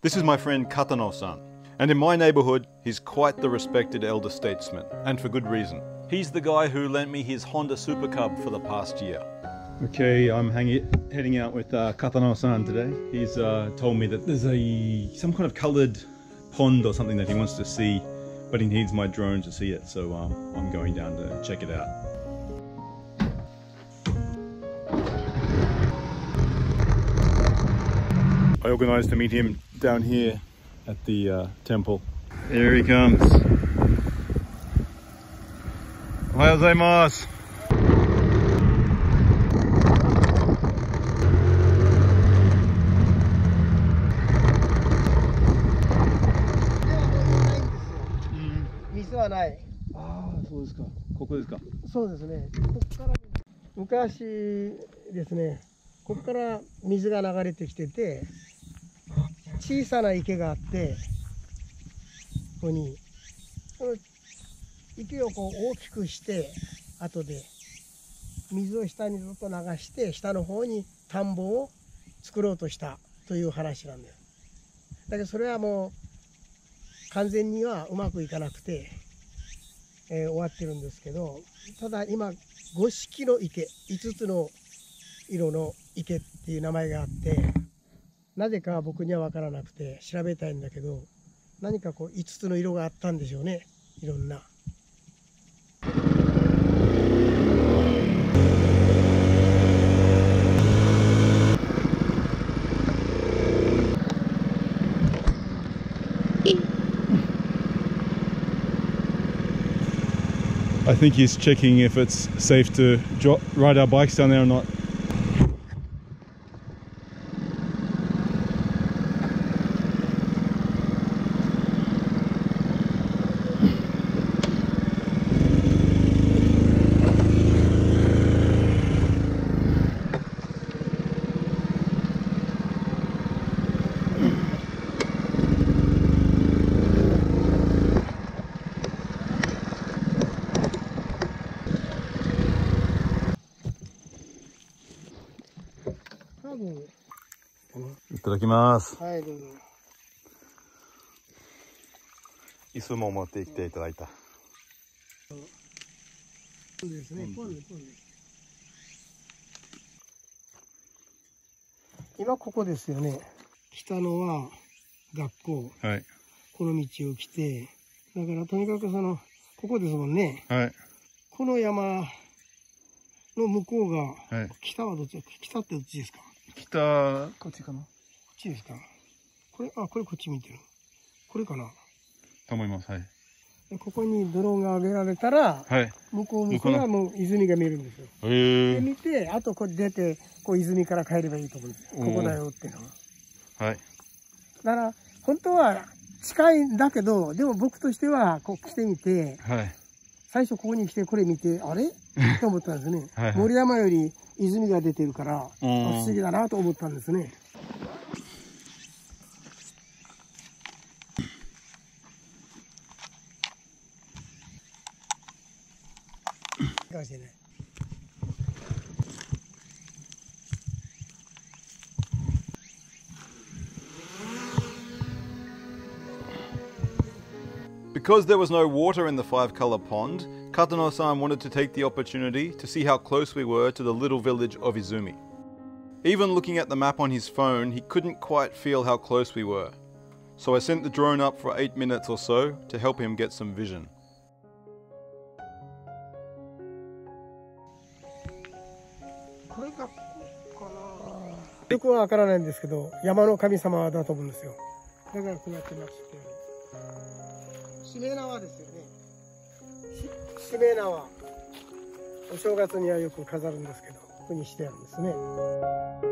This is my friend Katano-san, and in my neighborhood, he's quite the respected elder statesman, and for good reason. He's the guy who lent me his Honda Super Cub for the past year. Okay, I'm hanging, heading out with uh, Katano-san today. He's uh, told me that there's a some kind of coloured pond or something that he wants to see, but he needs my drone to see it, so um, I'm going down to check it out. I organised to meet him down here at the uh, temple. Here he comes. おはようございます。水はない。ああ、そうですか。ここですか。そうですね。ここから昔ですね。ここから水が流れてきてて、小さな池があって、ここにこの池をこう大きくして後で水を下にずっと流して下の方に田んぼを作ろうとしたという話なんだよ。だけどそれはもう完全にはうまくいかなくて、えー終わってるんですけどただ今五色の池5つの色の池っていう名前があってなぜか僕には分からなくて調べたいんだけど何かこう5つの色があったんでしょうねいろんな。I think he's checking if it's safe to dro- ride our bikes down there or not. いただきます。はいどうぞ椅子も持ってきていただいた。そうですね、今度今度今ここですよね来たのは学校はい。この道を来てだからとにかくそのここですもんねはい。この山の向こうがはい。北はどっち北ってどっちですか？こ北、こっちかな？っちですか？これ？あこれこっち見てる。これかな？と思います。はい。でここにドローンが上げられたらはい。向こう向向こうはもう泉が見えるんですよ。へで見てあとこれ出てこう泉から帰ればいいと思うんです。よここだよっていうのは。はい。だから本当は近いんだけどでも僕としてはこう来てみてはい。最初ここに来てこれ見てあれ？と思ったんですね。はいはい。森山より泉が出てるからあ不うん。思議だなと思ったんですね。かもしれない Because there was no water in the five color pond, Katano-san wanted to take the opportunity to see how close we were to the little village of Izumi. Even looking at the map on his phone, he couldn't quite feel how close we were. So I sent the drone up for 8 minutes or so to help him get some vision. しめ縄お正月にはよく飾るんですけどここにしてあるんですね。